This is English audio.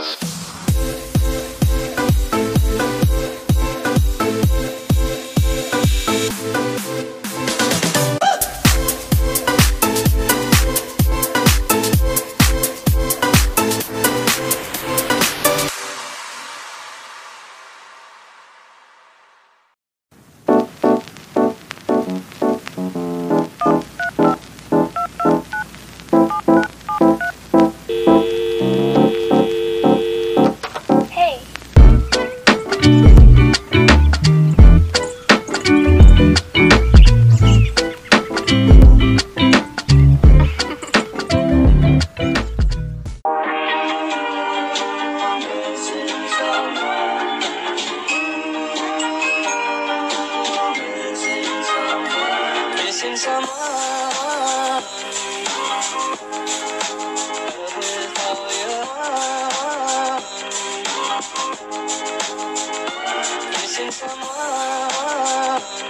Podcast. Zaman Missing someone